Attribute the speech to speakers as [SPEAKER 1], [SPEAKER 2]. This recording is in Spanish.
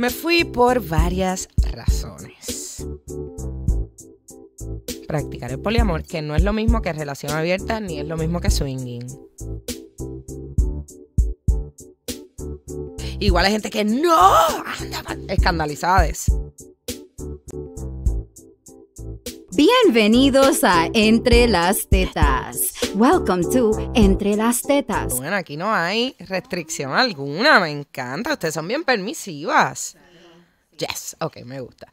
[SPEAKER 1] Me fui por varias razones. Practicar el poliamor, que no es lo mismo que relación abierta ni es lo mismo que swinging. Igual hay gente que no, escandalizadas.
[SPEAKER 2] Bienvenidos a Entre las Tetas. Welcome to Entre las Tetas.
[SPEAKER 1] Bueno, aquí no hay restricción alguna, me encanta. Ustedes son bien permisivas. Yes, ok, me gusta.